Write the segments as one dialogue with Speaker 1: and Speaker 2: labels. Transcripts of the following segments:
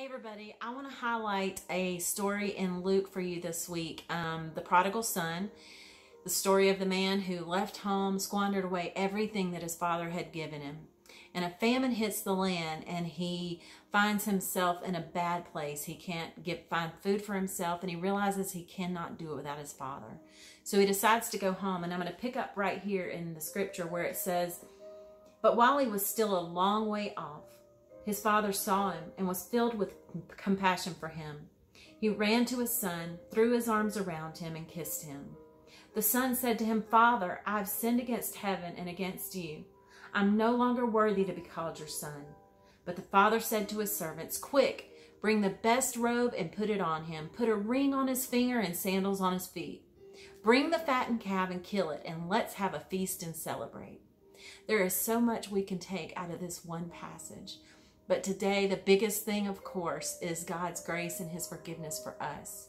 Speaker 1: Hey everybody, I want to highlight a story in Luke for you this week. Um, the prodigal son, the story of the man who left home, squandered away everything that his father had given him. And a famine hits the land and he finds himself in a bad place. He can't get find food for himself and he realizes he cannot do it without his father. So he decides to go home and I'm going to pick up right here in the scripture where it says, But while he was still a long way off, his father saw him and was filled with compassion for him. He ran to his son, threw his arms around him, and kissed him. The son said to him, Father, I have sinned against heaven and against you. I'm no longer worthy to be called your son. But the father said to his servants, Quick, bring the best robe and put it on him. Put a ring on his finger and sandals on his feet. Bring the fattened calf and kill it, and let's have a feast and celebrate. There is so much we can take out of this one passage. But today, the biggest thing, of course, is God's grace and his forgiveness for us.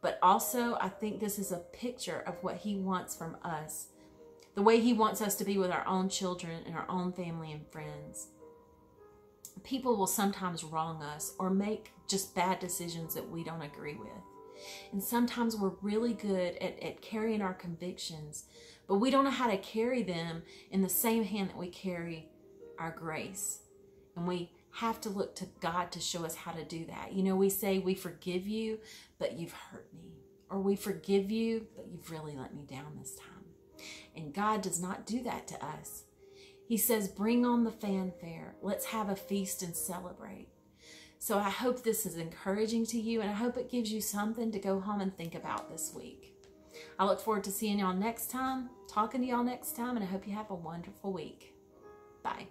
Speaker 1: But also, I think this is a picture of what he wants from us. The way he wants us to be with our own children and our own family and friends. People will sometimes wrong us or make just bad decisions that we don't agree with. And sometimes we're really good at, at carrying our convictions, but we don't know how to carry them in the same hand that we carry our grace. And we have to look to God to show us how to do that. You know, we say, We forgive you, but you've hurt me. Or we forgive you, but you've really let me down this time. And God does not do that to us. He says, Bring on the fanfare. Let's have a feast and celebrate. So I hope this is encouraging to you, and I hope it gives you something to go home and think about this week. I look forward to seeing y'all next time, talking to y'all next time, and I hope you have a wonderful week. Bye.